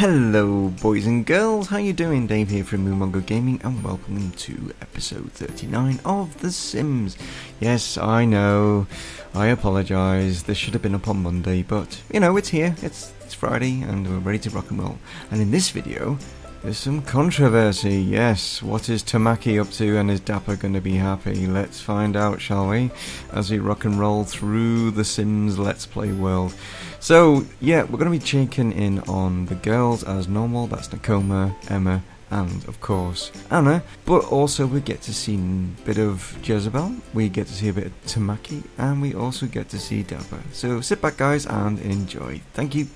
Hello, boys and girls. How you doing? Dave here from Mumongu Gaming, and welcome to episode 39 of The Sims. Yes, I know. I apologise. This should have been up on Monday, but you know it's here. It's it's Friday, and we're ready to rock and roll. And in this video, there's some controversy. Yes, what is Tamaki up to, and is Dapper going to be happy? Let's find out, shall we? As we rock and roll through The Sims Let's Play world. So, yeah, we're going to be checking in on the girls as normal. That's Nakoma, Emma, and of course Anna. But also we get to see a bit of Jezebel, we get to see a bit of Tamaki, and we also get to see Dapper. So sit back, guys, and enjoy. Thank you.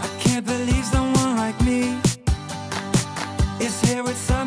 I can't believe someone like me is here with somebody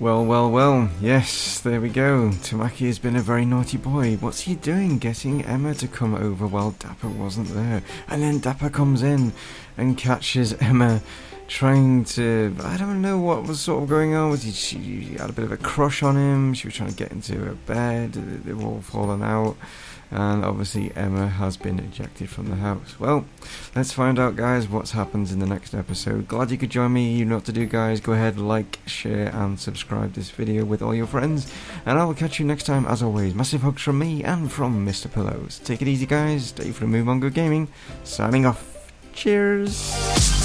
Well, well, well, yes, there we go. Tamaki has been a very naughty boy. What's he doing getting Emma to come over while Dapper wasn't there? And then Dapper comes in and catches Emma trying to. I don't know what was sort of going on. Was he, she had a bit of a crush on him? She was trying to get into her bed. They were all falling out. And obviously, Emma has been ejected from the house. Well, let's find out, guys, what's happens in the next episode. Glad you could join me. You know what to do, guys. Go ahead, like, share, and subscribe this video with all your friends. And I will catch you next time, as always. Massive hugs from me and from Mr. Pillows. Take it easy, guys. Stay from Mumongu Gaming. Signing off. Cheers.